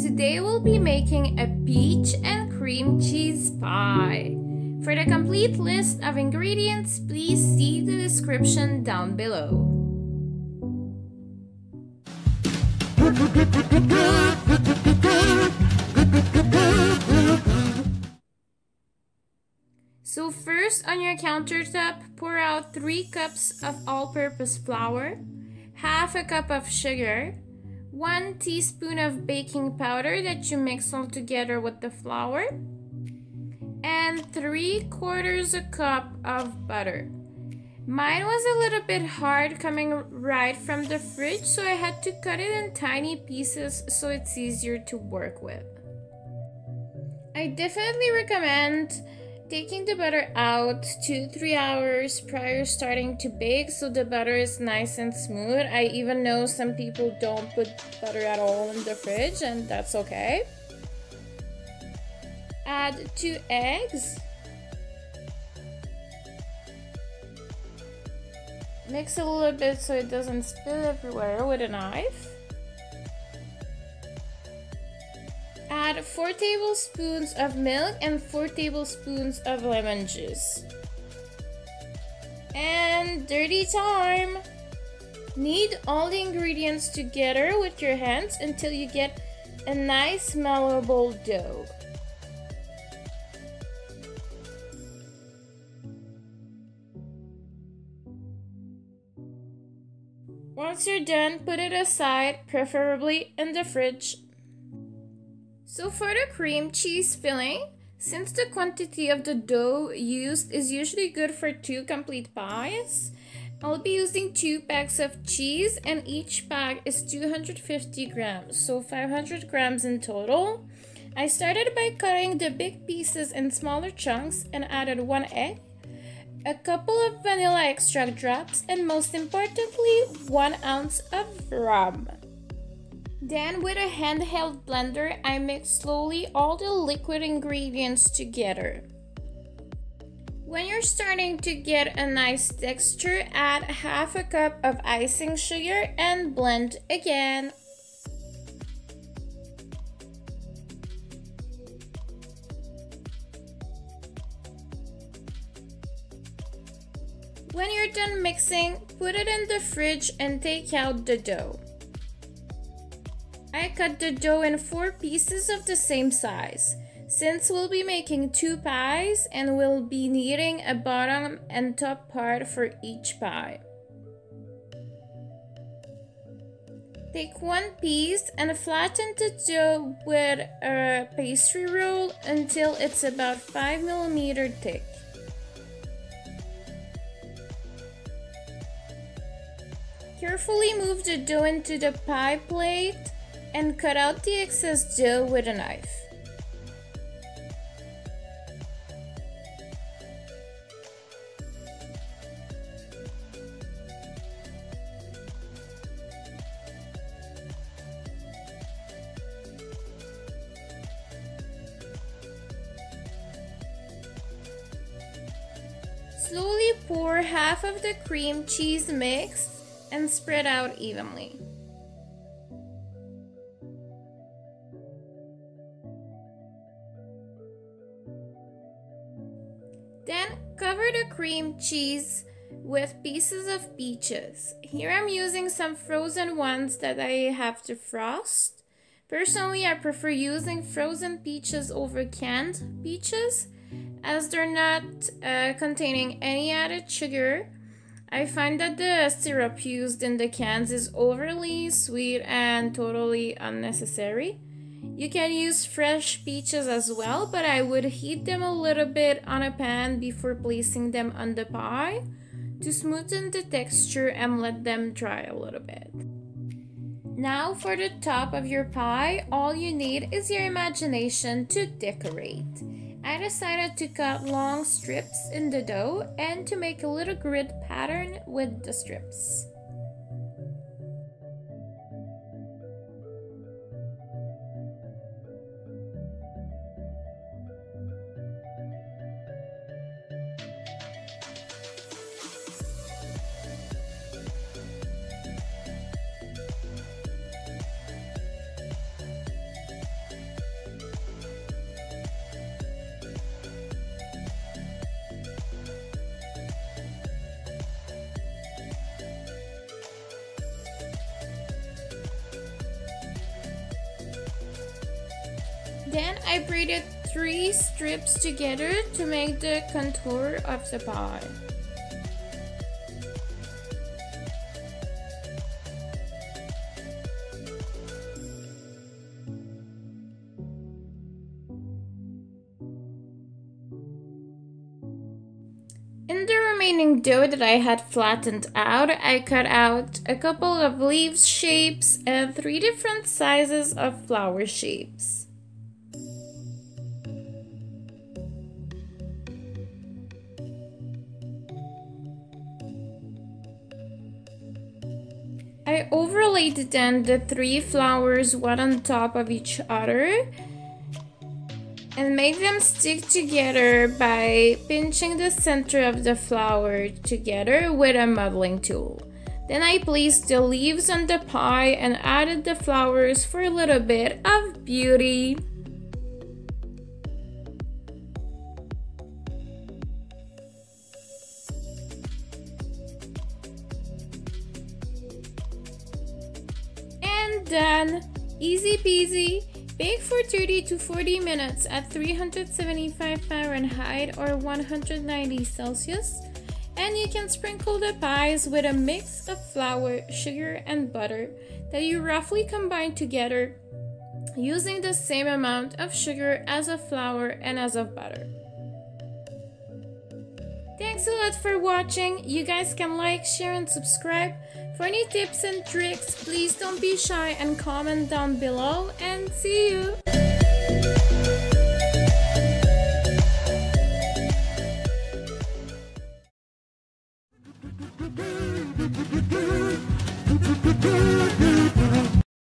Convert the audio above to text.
Today we'll be making a peach and cream cheese pie. For the complete list of ingredients, please see the description down below. So first on your countertop, pour out 3 cups of all-purpose flour, half a cup of sugar, 1 teaspoon of baking powder that you mix all together with the flour, and 3 quarters a cup of butter. Mine was a little bit hard coming right from the fridge, so I had to cut it in tiny pieces so it's easier to work with. I definitely recommend taking the butter out 2-3 hours prior starting to bake so the butter is nice and smooth. I even know some people don't put butter at all in the fridge and that's okay. Add 2 eggs Mix a little bit so it doesn't spill everywhere with a knife. Add 4 tablespoons of milk and 4 tablespoons of lemon juice. And dirty time! Knead all the ingredients together with your hands until you get a nice malleable dough. Once you're done, put it aside, preferably in the fridge. So for the cream cheese filling, since the quantity of the dough used is usually good for two complete pies, I'll be using two packs of cheese and each pack is 250 grams, so 500 grams in total. I started by cutting the big pieces in smaller chunks and added one egg, a couple of vanilla extract drops, and most importantly, 1 ounce of rum. Then with a handheld blender, I mix slowly all the liquid ingredients together. When you're starting to get a nice texture, add half a cup of icing sugar and blend again. When you're done mixing, put it in the fridge and take out the dough. I cut the dough in four pieces of the same size. Since we'll be making two pies and we'll be needing a bottom and top part for each pie. Take one piece and flatten the dough with a pastry roll until it's about 5 millimeter thick. Carefully move the dough into the pie plate and cut out the excess dough with a knife. Slowly pour half of the cream cheese mix and spread out evenly. Then cover the cream cheese with pieces of peaches. Here I'm using some frozen ones that I have to frost. Personally, I prefer using frozen peaches over canned peaches as they're not uh, containing any added sugar I find that the syrup used in the cans is overly sweet and totally unnecessary. You can use fresh peaches as well, but I would heat them a little bit on a pan before placing them on the pie to smoothen the texture and let them dry a little bit. Now for the top of your pie, all you need is your imagination to decorate. I decided to cut long strips in the dough and to make a little grid pattern with the strips. Then I braided three strips together to make the contour of the pie. In the remaining dough that I had flattened out, I cut out a couple of leaves shapes and three different sizes of flower shapes. I overlaid then the three flowers one on top of each other and make them stick together by pinching the center of the flower together with a modeling tool. Then I placed the leaves on the pie and added the flowers for a little bit of beauty. Done! Easy peasy! Bake for 30 to 40 minutes at 375 Fahrenheit or 190 Celsius. And you can sprinkle the pies with a mix of flour, sugar, and butter that you roughly combine together using the same amount of sugar as of flour and as of butter. Thanks a lot for watching. You guys can like, share, and subscribe. For any tips and tricks, please don't be shy and comment down below and see you!